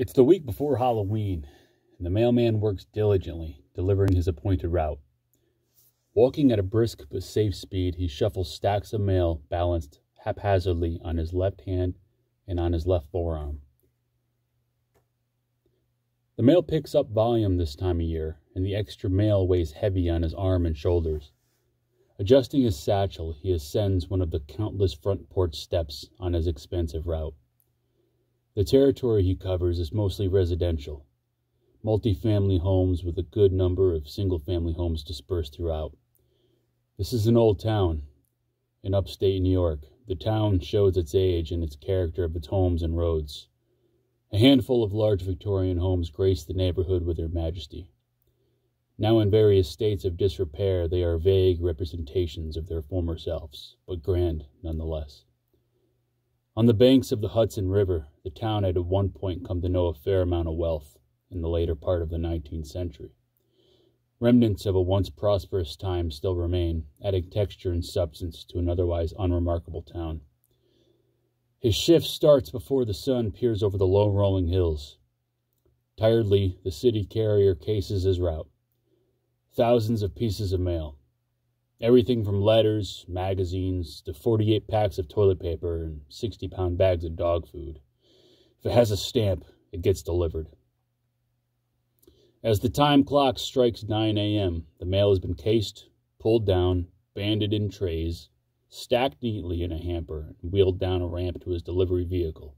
It's the week before Halloween, and the mailman works diligently, delivering his appointed route. Walking at a brisk but safe speed, he shuffles stacks of mail balanced haphazardly on his left hand and on his left forearm. The mail picks up volume this time of year, and the extra mail weighs heavy on his arm and shoulders. Adjusting his satchel, he ascends one of the countless front porch steps on his expansive route. The territory he covers is mostly residential, multi-family homes with a good number of single-family homes dispersed throughout. This is an old town in upstate New York. The town shows its age and its character of its homes and roads. A handful of large Victorian homes grace the neighborhood with their majesty. Now in various states of disrepair, they are vague representations of their former selves, but grand nonetheless. On the banks of the Hudson River, the town had at one point come to know a fair amount of wealth in the later part of the 19th century. Remnants of a once prosperous time still remain, adding texture and substance to an otherwise unremarkable town. His shift starts before the sun peers over the low rolling hills. Tiredly, the city carrier cases his route. Thousands of pieces of mail, Everything from letters, magazines, to 48 packs of toilet paper and 60 pound bags of dog food. If it has a stamp, it gets delivered. As the time clock strikes 9 a.m., the mail has been cased, pulled down, banded in trays, stacked neatly in a hamper, and wheeled down a ramp to his delivery vehicle.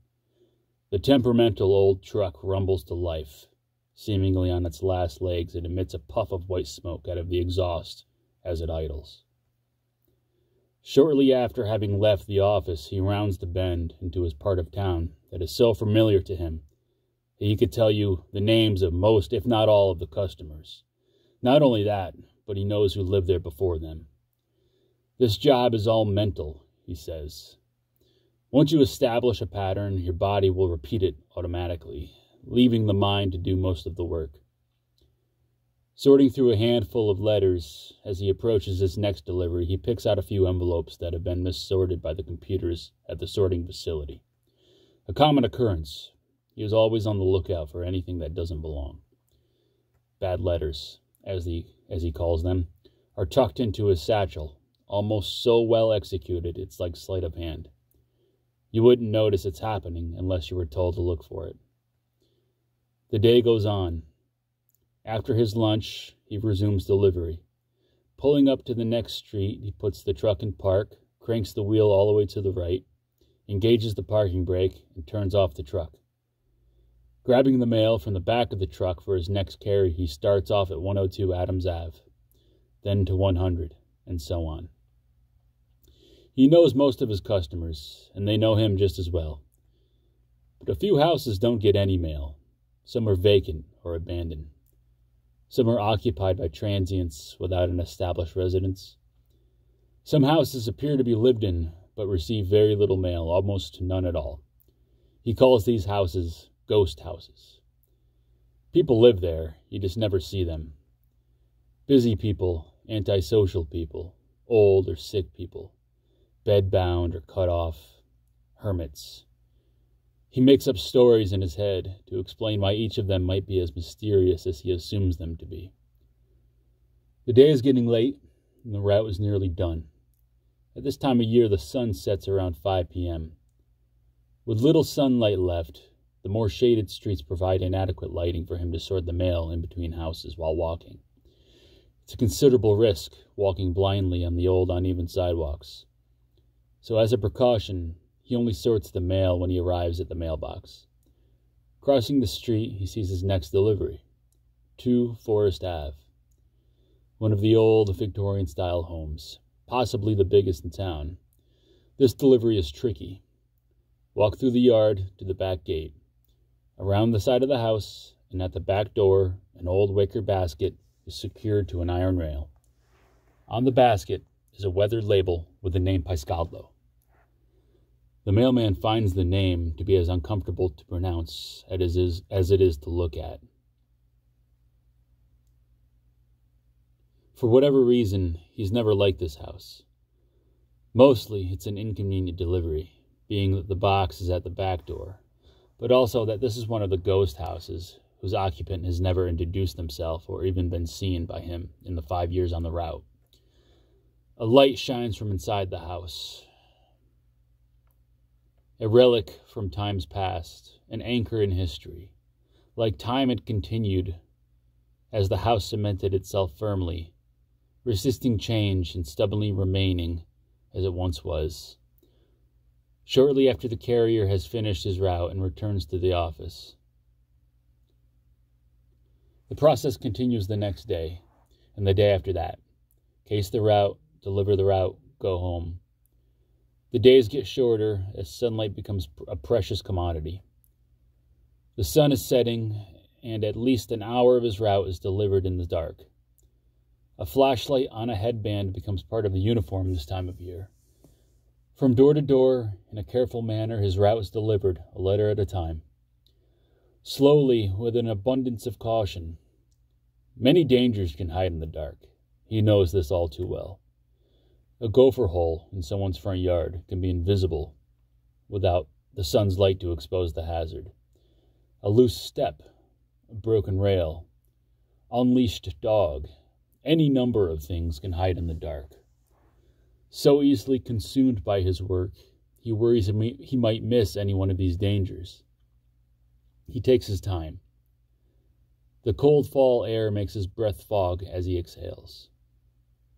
The temperamental old truck rumbles to life. Seemingly on its last legs, it emits a puff of white smoke out of the exhaust as it idles. Shortly after having left the office, he rounds the bend into his part of town that is so familiar to him that he could tell you the names of most, if not all, of the customers. Not only that, but he knows who lived there before them. This job is all mental, he says. Once you establish a pattern, your body will repeat it automatically, leaving the mind to do most of the work. Sorting through a handful of letters as he approaches his next delivery, he picks out a few envelopes that have been missorted by the computers at the sorting facility. A common occurrence. He is always on the lookout for anything that doesn't belong. Bad letters, as he, as he calls them, are tucked into his satchel, almost so well executed it's like sleight of hand. You wouldn't notice it's happening unless you were told to look for it. The day goes on, after his lunch, he resumes delivery. Pulling up to the next street, he puts the truck in park, cranks the wheel all the way to the right, engages the parking brake, and turns off the truck. Grabbing the mail from the back of the truck for his next carry, he starts off at 102 Adams Ave, then to 100, and so on. He knows most of his customers, and they know him just as well. But a few houses don't get any mail. Some are vacant or abandoned. Some are occupied by transients without an established residence. Some houses appear to be lived in, but receive very little mail, almost none at all. He calls these houses ghost houses. People live there, you just never see them. Busy people, antisocial people, old or sick people, bedbound or cut off, hermits, he makes up stories in his head to explain why each of them might be as mysterious as he assumes them to be. The day is getting late, and the route is nearly done. At this time of year, the sun sets around 5 p.m. With little sunlight left, the more shaded streets provide inadequate lighting for him to sort the mail in between houses while walking. It's a considerable risk walking blindly on the old uneven sidewalks. So, as a precaution, he only sorts the mail when he arrives at the mailbox. Crossing the street, he sees his next delivery 2 Forest Ave, one of the old Victorian style homes, possibly the biggest in town. This delivery is tricky. Walk through the yard to the back gate. Around the side of the house and at the back door, an old wicker basket is secured to an iron rail. On the basket is a weathered label with the name Piscadlo. The mailman finds the name to be as uncomfortable to pronounce as it is, to look at. For whatever reason, he's never liked this house. Mostly, it's an inconvenient delivery, being that the box is at the back door, but also that this is one of the ghost houses whose occupant has never introduced himself or even been seen by him in the five years on the route. A light shines from inside the house. A relic from times past, an anchor in history. Like time had continued as the house cemented itself firmly, resisting change and stubbornly remaining as it once was. Shortly after the carrier has finished his route and returns to the office, the process continues the next day and the day after that. Case the route, deliver the route, go home. The days get shorter as sunlight becomes a precious commodity. The sun is setting, and at least an hour of his route is delivered in the dark. A flashlight on a headband becomes part of the uniform this time of year. From door to door, in a careful manner, his route is delivered, a letter at a time. Slowly, with an abundance of caution, Many dangers can hide in the dark. He knows this all too well. A gopher hole in someone's front yard can be invisible without the sun's light to expose the hazard. A loose step, a broken rail, unleashed dog, any number of things can hide in the dark. So easily consumed by his work, he worries he might miss any one of these dangers. He takes his time the cold fall air makes his breath fog as he exhales.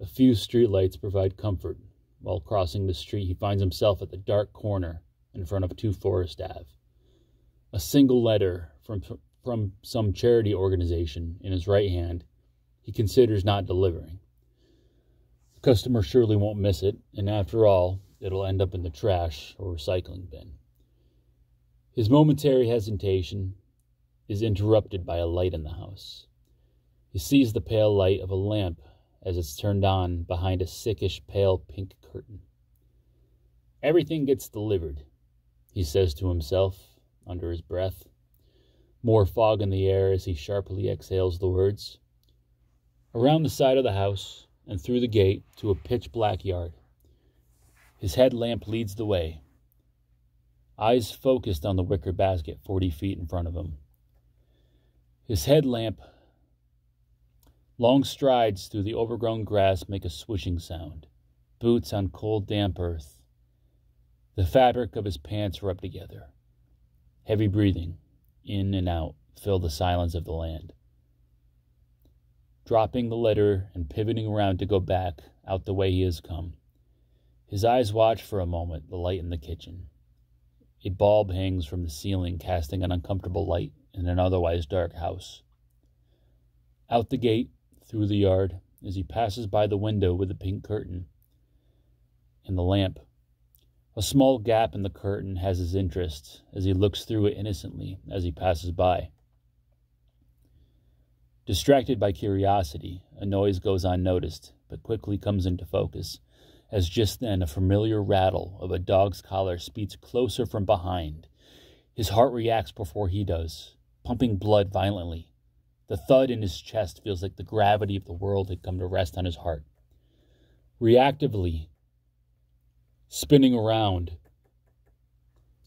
A few streetlights provide comfort. While crossing the street, he finds himself at the dark corner in front of 2 Forest Ave. A single letter from, from some charity organization in his right hand he considers not delivering. The customer surely won't miss it, and after all, it'll end up in the trash or recycling bin. His momentary hesitation is interrupted by a light in the house. He sees the pale light of a lamp as it's turned on behind a sickish pale pink curtain. Everything gets delivered, he says to himself under his breath. More fog in the air as he sharply exhales the words. Around the side of the house and through the gate to a pitch black yard. His headlamp leads the way, eyes focused on the wicker basket 40 feet in front of him. His headlamp, long strides through the overgrown grass make a swishing sound. Boots on cold, damp earth. The fabric of his pants rub together. Heavy breathing, in and out, fill the silence of the land. Dropping the letter and pivoting around to go back out the way he has come. His eyes watch for a moment the light in the kitchen. A bulb hangs from the ceiling, casting an uncomfortable light in an otherwise dark house. Out the gate, through the yard, as he passes by the window with the pink curtain and the lamp. A small gap in the curtain has his interest as he looks through it innocently as he passes by. Distracted by curiosity, a noise goes unnoticed, but quickly comes into focus, as just then a familiar rattle of a dog's collar speeds closer from behind. His heart reacts before he does, pumping blood violently. The thud in his chest feels like the gravity of the world had come to rest on his heart. Reactively, spinning around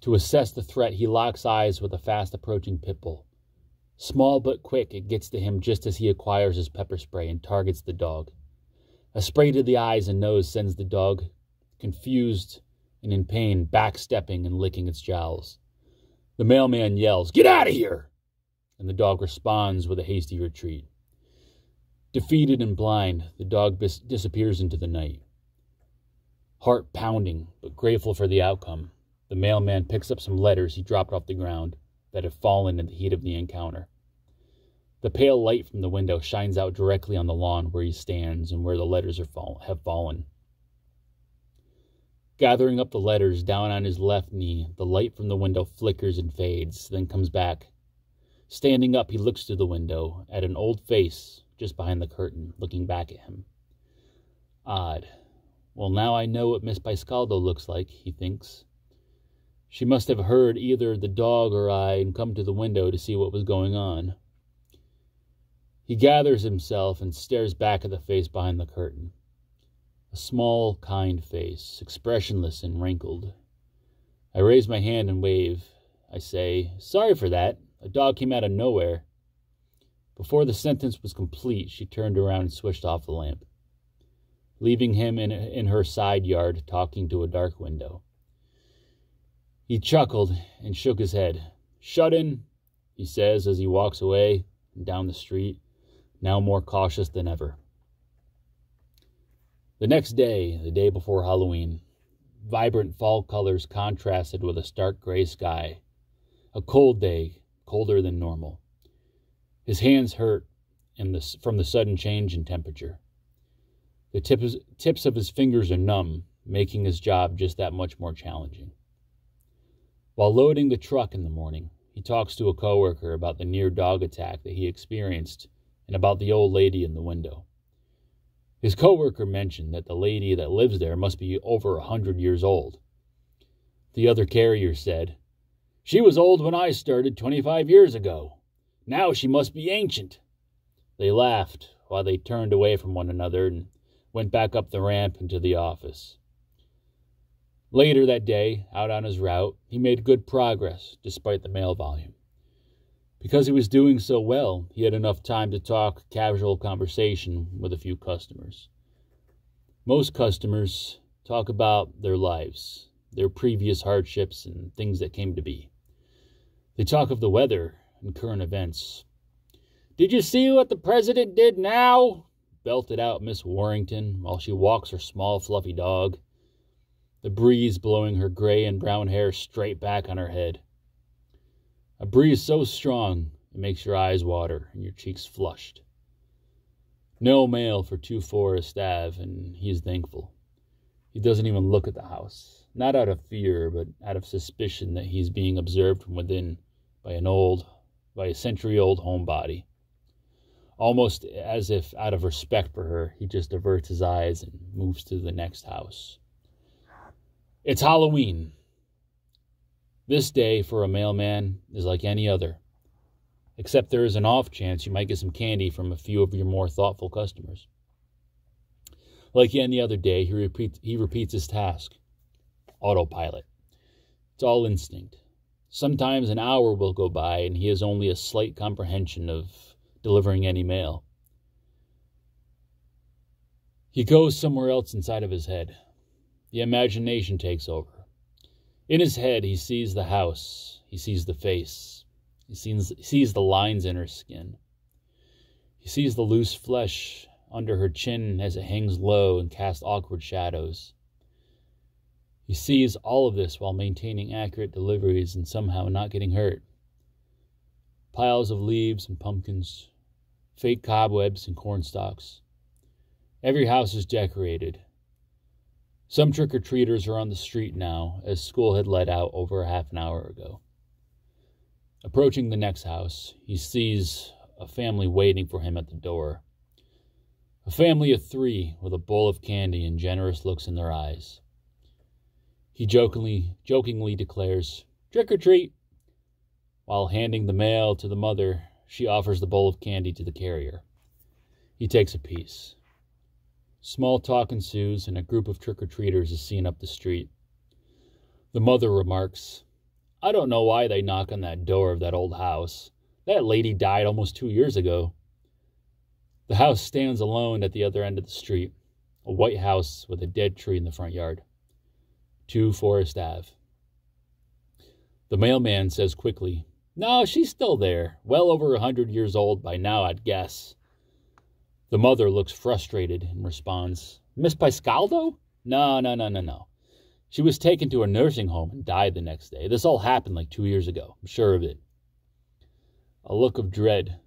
to assess the threat, he locks eyes with a fast approaching pit bull. Small but quick, it gets to him just as he acquires his pepper spray and targets the dog. A spray to the eyes and nose sends the dog, confused and in pain, backstepping and licking its jowls. The mailman yells, Get out of here! And the dog responds with a hasty retreat. Defeated and blind, the dog bis- disappears into the night. Heart pounding, but grateful for the outcome, the mailman picks up some letters he dropped off the ground that had fallen in the heat of the encounter. The pale light from the window shines out directly on the lawn where he stands and where the letters fall- have fallen. Gathering up the letters down on his left knee, the light from the window flickers and fades, then comes back Standing up, he looks through the window at an old face just behind the curtain, looking back at him. Odd. Well, now I know what Miss Paiscaldo looks like, he thinks. She must have heard either the dog or I and come to the window to see what was going on. He gathers himself and stares back at the face behind the curtain. A small, kind face, expressionless and wrinkled. I raise my hand and wave, I say, Sorry for that. A dog came out of nowhere. Before the sentence was complete, she turned around and switched off the lamp, leaving him in, in her side yard talking to a dark window. He chuckled and shook his head. Shut in, he says as he walks away down the street, now more cautious than ever. The next day, the day before Halloween, vibrant fall colors contrasted with a stark gray sky. A cold day, colder than normal. His hands hurt the, from the sudden change in temperature. The tips, tips of his fingers are numb, making his job just that much more challenging. While loading the truck in the morning, he talks to a coworker about the near dog attack that he experienced and about the old lady in the window. His coworker mentioned that the lady that lives there must be over a hundred years old. The other carrier said, She was old when I started 25 years ago. Now she must be ancient. They laughed while they turned away from one another and went back up the ramp into the office. Later that day, out on his route, he made good progress despite the mail volume. Because he was doing so well, he had enough time to talk casual conversation with a few customers. Most customers talk about their lives, their previous hardships, and things that came to be. They talk of the weather and current events. Did you see what the president did now? belted out Miss Warrington while she walks her small, fluffy dog, the breeze blowing her gray and brown hair straight back on her head. A breeze so strong it makes your eyes water and your cheeks flushed. No mail for 2 Forest Ave, and he is thankful. He doesn't even look at the house, not out of fear, but out of suspicion that he's being observed from within by an old, by a century old homebody. Almost as if out of respect for her, he just averts his eyes and moves to the next house. It's Halloween, this day for a mailman is like any other, except there is an off chance you might get some candy from a few of your more thoughtful customers. Like any other day, he repeats, he repeats his task autopilot. It's all instinct. Sometimes an hour will go by and he has only a slight comprehension of delivering any mail. He goes somewhere else inside of his head. The imagination takes over. In his head, he sees the house, he sees the face, he sees, sees the lines in her skin. He sees the loose flesh under her chin as it hangs low and casts awkward shadows. He sees all of this while maintaining accurate deliveries and somehow not getting hurt. Piles of leaves and pumpkins, fake cobwebs and corn stalks. Every house is decorated, some trick or treaters are on the street now, as school had let out over a half an hour ago. Approaching the next house, he sees a family waiting for him at the door. A family of three with a bowl of candy and generous looks in their eyes. He jokingly, jokingly declares, Trick or treat! While handing the mail to the mother, she offers the bowl of candy to the carrier. He takes a piece. Small talk ensues, and a group of trick or treaters is seen up the street. The mother remarks, I don't know why they knock on that door of that old house. That lady died almost two years ago. The house stands alone at the other end of the street, a white house with a dead tree in the front yard. 2 Forest Ave. The mailman says quickly, No, she's still there. Well over a hundred years old by now, I'd guess. The mother looks frustrated and responds, Miss Piscaldo? No, no, no, no, no. She was taken to a nursing home and died the next day. This all happened like two years ago. I'm sure of it. A look of dread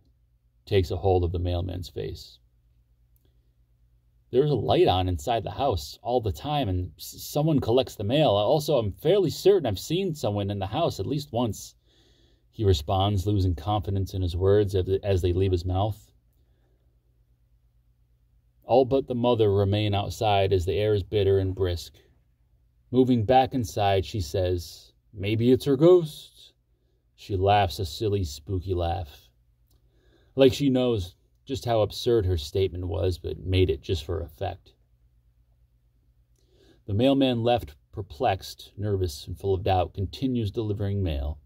takes a hold of the mailman's face. There's a light on inside the house all the time, and someone collects the mail. Also, I'm fairly certain I've seen someone in the house at least once. He responds, losing confidence in his words as they leave his mouth. All but the mother remain outside as the air is bitter and brisk. Moving back inside, she says, Maybe it's her ghost. She laughs a silly, spooky laugh. Like she knows just how absurd her statement was, but made it just for effect. The mailman, left perplexed, nervous, and full of doubt, continues delivering mail.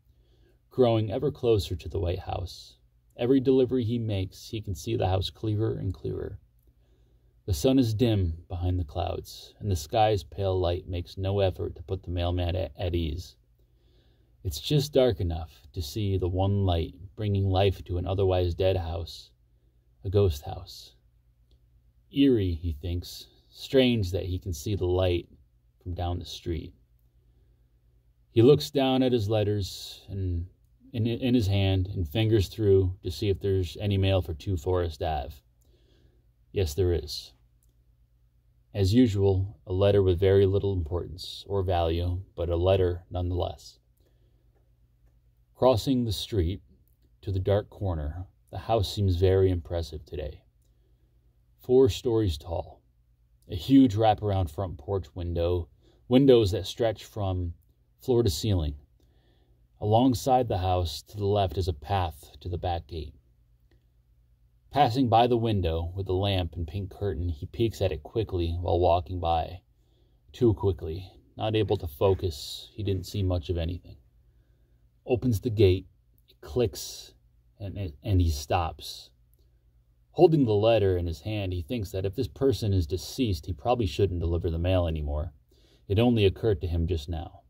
growing ever closer to the White House. Every delivery he makes, he can see the house clearer and clearer. The sun is dim behind the clouds, and the sky's pale light makes no effort to put the mailman at, at ease. It's just dark enough to see the one light bringing life to an otherwise dead house, a ghost house. Eerie, he thinks, strange that he can see the light from down the street. He looks down at his letters and in, in his hand and fingers through to see if there's any mail for 2 Forest Ave. Yes, there is. As usual, a letter with very little importance or value, but a letter nonetheless. Crossing the street to the dark corner, the house seems very impressive today. Four stories tall, a huge wraparound front porch window, windows that stretch from floor to ceiling, Alongside the house, to the left, is a path to the back gate. Passing by the window with the lamp and pink curtain, he peeks at it quickly while walking by. Too quickly. Not able to focus, he didn't see much of anything. Opens the gate, it clicks, and, and he stops. Holding the letter in his hand, he thinks that if this person is deceased, he probably shouldn't deliver the mail anymore. It only occurred to him just now.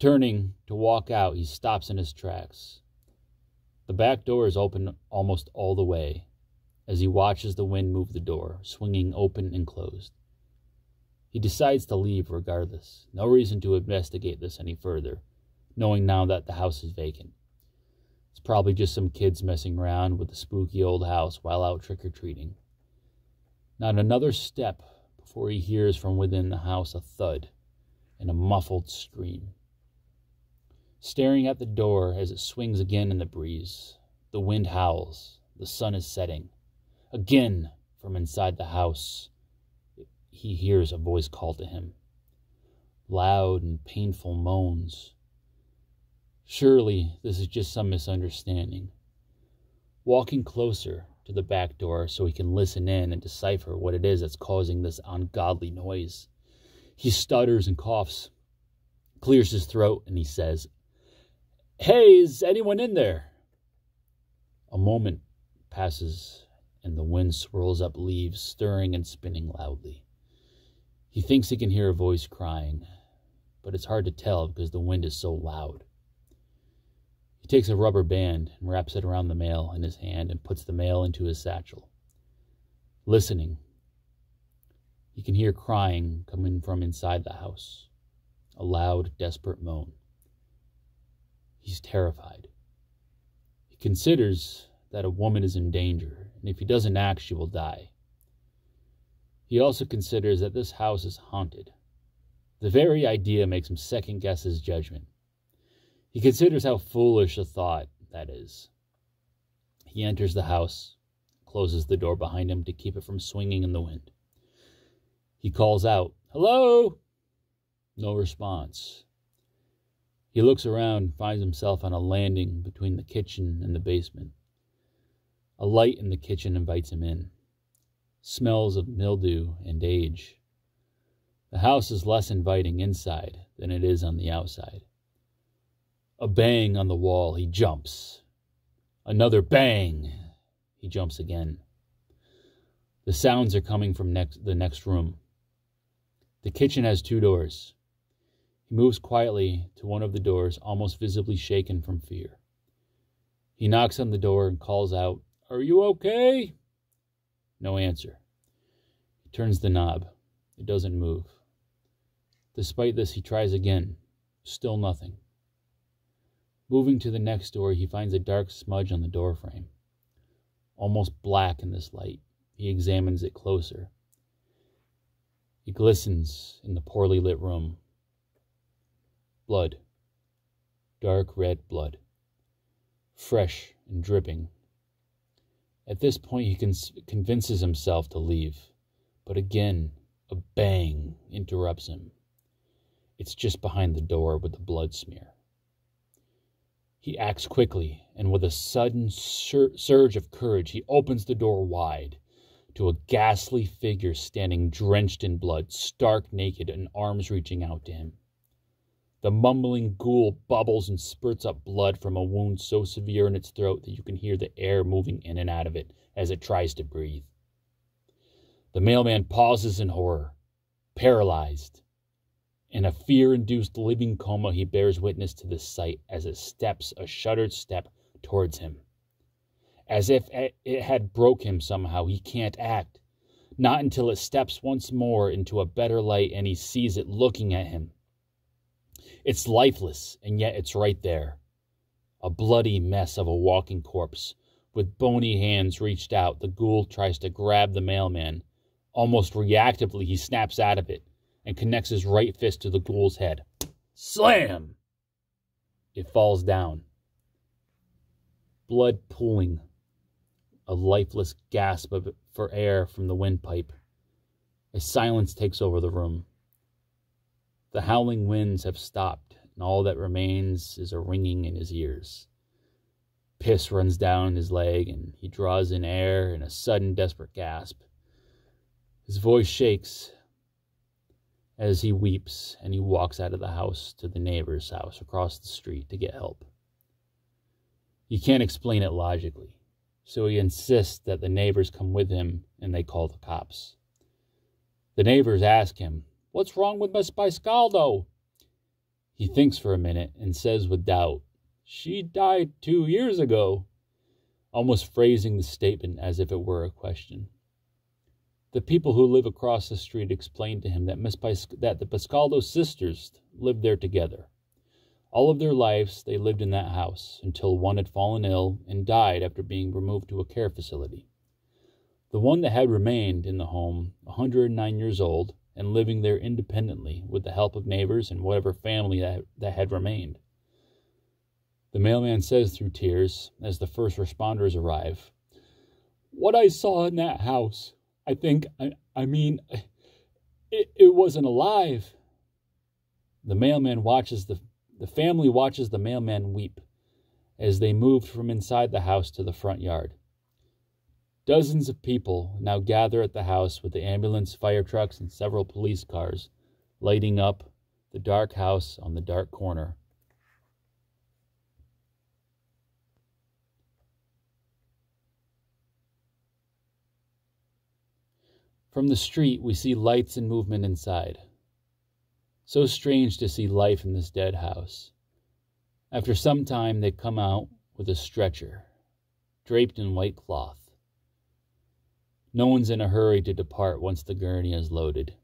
Turning to walk out, he stops in his tracks. The back door is open almost all the way as he watches the wind move the door, swinging open and closed. He decides to leave regardless. No reason to investigate this any further, knowing now that the house is vacant. It's probably just some kids messing around with the spooky old house while out trick or treating. Not another step before he hears from within the house a thud and a muffled scream staring at the door as it swings again in the breeze. The wind howls. The sun is setting. Again, from inside the house, he hears a voice call to him. Loud and painful moans. Surely this is just some misunderstanding. Walking closer to the back door so he can listen in and decipher what it is that's causing this ungodly noise. He stutters and coughs, clears his throat, and he says, Hey, is anyone in there? A moment passes, and the wind swirls up leaves, stirring and spinning loudly. He thinks he can hear a voice crying, but it's hard to tell because the wind is so loud. He takes a rubber band and wraps it around the mail in his hand and puts the mail into his satchel. Listening, he can hear crying coming from inside the house, a loud, desperate moan. He's terrified. He considers that a woman is in danger, and if he doesn't act, she will die. He also considers that this house is haunted. The very idea makes him second guess his judgment. He considers how foolish a thought that is. He enters the house, closes the door behind him to keep it from swinging in the wind. He calls out, Hello! No response. He looks around, and finds himself on a landing between the kitchen and the basement. A light in the kitchen invites him in. Smells of mildew and age. The house is less inviting inside than it is on the outside. A bang on the wall, he jumps. Another bang, he jumps again. The sounds are coming from next, the next room. The kitchen has two doors. He moves quietly to one of the doors, almost visibly shaken from fear. He knocks on the door and calls out, Are you okay? No answer. He turns the knob. It doesn't move. Despite this, he tries again. Still nothing. Moving to the next door, he finds a dark smudge on the doorframe. Almost black in this light, he examines it closer. It glistens in the poorly lit room. Blood. Dark red blood. Fresh and dripping. At this point, he convinces himself to leave, but again, a bang interrupts him. It's just behind the door with the blood smear. He acts quickly, and with a sudden sur- surge of courage, he opens the door wide to a ghastly figure standing drenched in blood, stark naked, and arms reaching out to him. The mumbling ghoul bubbles and spurts up blood from a wound so severe in its throat that you can hear the air moving in and out of it as it tries to breathe. The mailman pauses in horror, paralyzed. In a fear induced living coma, he bears witness to the sight as it steps a shuddered step towards him. As if it had broke him somehow, he can't act. Not until it steps once more into a better light and he sees it looking at him. It's lifeless, and yet it's right there. A bloody mess of a walking corpse. With bony hands reached out, the ghoul tries to grab the mailman. Almost reactively, he snaps out of it and connects his right fist to the ghoul's head. Slam! It falls down. Blood pooling. A lifeless gasp of, for air from the windpipe. A silence takes over the room. The howling winds have stopped, and all that remains is a ringing in his ears. Piss runs down his leg, and he draws in air in a sudden, desperate gasp. His voice shakes as he weeps, and he walks out of the house to the neighbor's house across the street to get help. He can't explain it logically, so he insists that the neighbors come with him and they call the cops. The neighbors ask him What's wrong with Miss Piscaldo? He thinks for a minute and says with doubt, She died two years ago, almost phrasing the statement as if it were a question. The people who live across the street explained to him that, Miss that the Piscaldo sisters lived there together. All of their lives they lived in that house until one had fallen ill and died after being removed to a care facility. The one that had remained in the home, 109 years old, and living there independently with the help of neighbors and whatever family that, that had remained. The mailman says through tears as the first responders arrive, What I saw in that house, I think, I, I mean, it, it wasn't alive. The mailman watches the, the family watches the mailman weep as they moved from inside the house to the front yard. Dozens of people now gather at the house with the ambulance, fire trucks, and several police cars, lighting up the dark house on the dark corner. From the street, we see lights and movement inside. So strange to see life in this dead house. After some time, they come out with a stretcher, draped in white cloth. No one's in a hurry to depart once the gurney is loaded.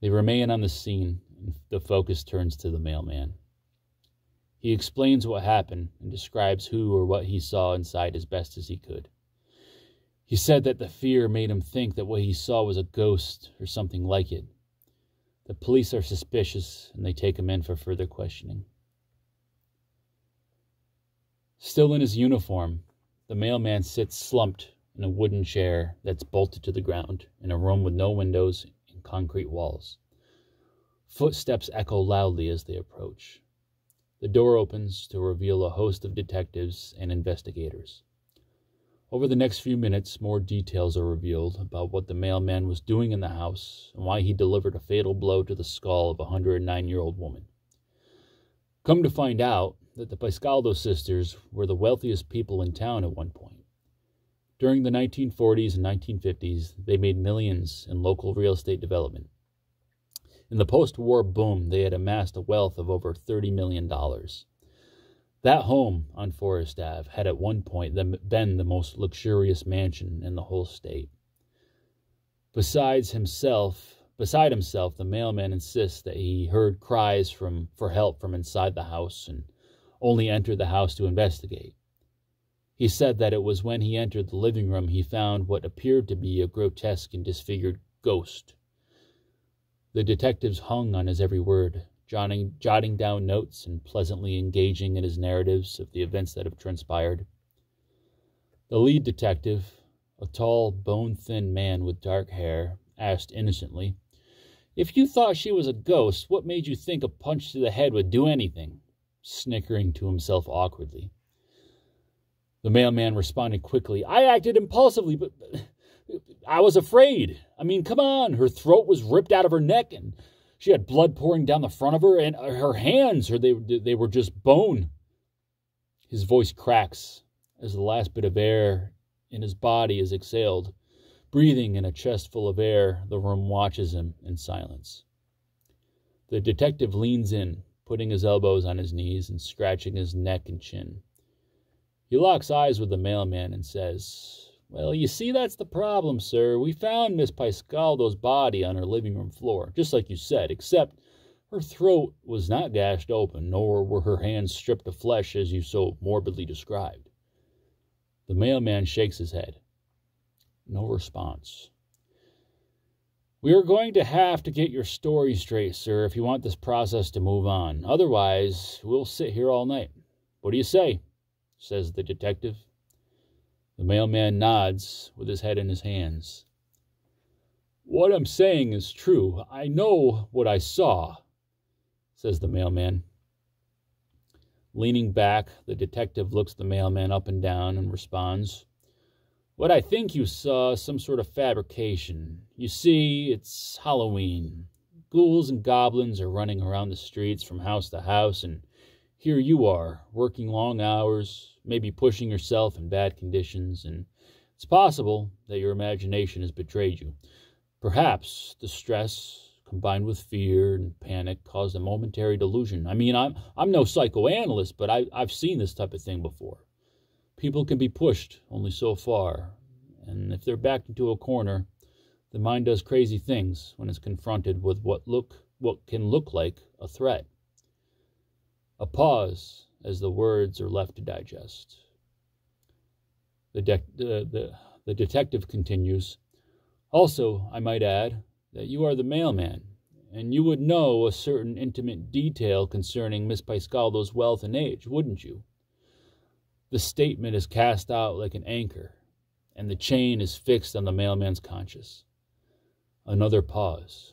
They remain on the scene, and the focus turns to the mailman. He explains what happened and describes who or what he saw inside as best as he could. He said that the fear made him think that what he saw was a ghost or something like it. The police are suspicious and they take him in for further questioning. Still in his uniform, the mailman sits slumped in a wooden chair that's bolted to the ground in a room with no windows and concrete walls. Footsteps echo loudly as they approach. The door opens to reveal a host of detectives and investigators. Over the next few minutes, more details are revealed about what the mailman was doing in the house and why he delivered a fatal blow to the skull of a 109 year old woman. Come to find out that the Piscaldo sisters were the wealthiest people in town at one point. During the 1940s and 1950s, they made millions in local real estate development. In the post war boom, they had amassed a wealth of over $30 million. That home on Forest Ave had at one point been the most luxurious mansion in the whole state. Besides himself, beside himself, the mailman insists that he heard cries from, for help from inside the house and only entered the house to investigate. He said that it was when he entered the living room he found what appeared to be a grotesque and disfigured ghost. The detectives hung on his every word, jotting, jotting down notes and pleasantly engaging in his narratives of the events that have transpired. The lead detective, a tall, bone thin man with dark hair, asked innocently, If you thought she was a ghost, what made you think a punch to the head would do anything? snickering to himself awkwardly. The mailman responded quickly. I acted impulsively, but I was afraid. I mean, come on. Her throat was ripped out of her neck, and She had blood pouring down the front of her, and her hands, her they, they were just bone. His voice cracks as the last bit of air in his body is exhaled. Breathing in a chest full of air, the room watches him in silence. The detective leans in, putting his elbows on his knees and scratching his neck and chin. He locks eyes with the mailman and says, Well, you see, that's the problem, sir. We found Miss Paiscaldo's body on her living room floor, just like you said, except her throat was not gashed open, nor were her hands stripped of flesh as you so morbidly described. The mailman shakes his head. No response. We are going to have to get your story straight, sir, if you want this process to move on. Otherwise, we'll sit here all night. What do you say? says the detective. The mailman nods with his head in his hands. What I'm saying is true. I know what I saw, says the mailman. Leaning back, the detective looks the mailman up and down and responds, What I think you saw some sort of fabrication. You see, it's Halloween. Ghouls and goblins are running around the streets from house to house, and here you are, working long hours, maybe pushing yourself in bad conditions, and it's possible that your imagination has betrayed you. Perhaps the stress combined with fear and panic caused a momentary delusion. I mean, I'm I'm no psychoanalyst, but I, I've seen this type of thing before. People can be pushed only so far, and if they're backed into a corner, the mind does crazy things when it's confronted with what look what can look like a threat. A pause as the words are left to digest. The, de- the, the, the detective continues Also, I might add that you are the mailman, and you would know a certain intimate detail concerning Miss Paiscaldo's wealth and age, wouldn't you? The statement is cast out like an anchor, and the chain is fixed on the mailman's conscience. Another pause.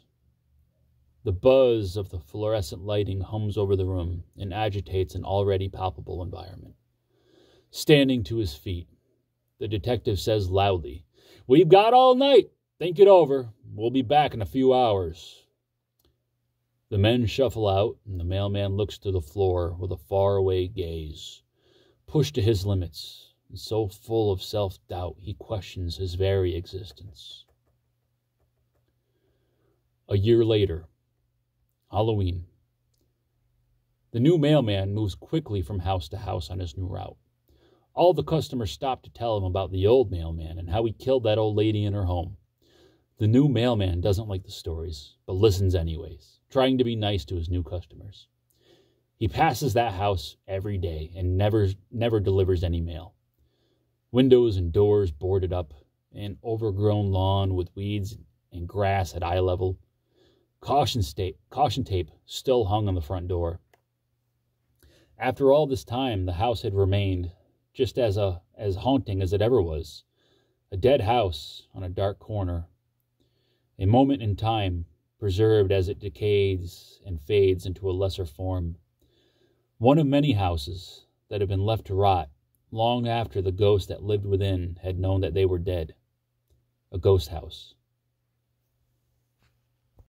The buzz of the fluorescent lighting hums over the room and agitates an already palpable environment. Standing to his feet, the detective says loudly, We've got all night. Think it over. We'll be back in a few hours. The men shuffle out, and the mailman looks to the floor with a faraway gaze, pushed to his limits, and so full of self doubt he questions his very existence. A year later, Halloween. The new mailman moves quickly from house to house on his new route. All the customers stop to tell him about the old mailman and how he killed that old lady in her home. The new mailman doesn't like the stories, but listens anyways, trying to be nice to his new customers. He passes that house every day and never never delivers any mail. Windows and doors boarded up, an overgrown lawn with weeds and grass at eye level, Caution, tape, caution tape still hung on the front door. After all this time, the house had remained just as a as haunting as it ever was. A dead house on a dark corner. A moment in time, preserved as it decays and fades into a lesser form. One of many houses that had been left to rot long after the ghost that lived within had known that they were dead. A ghost house.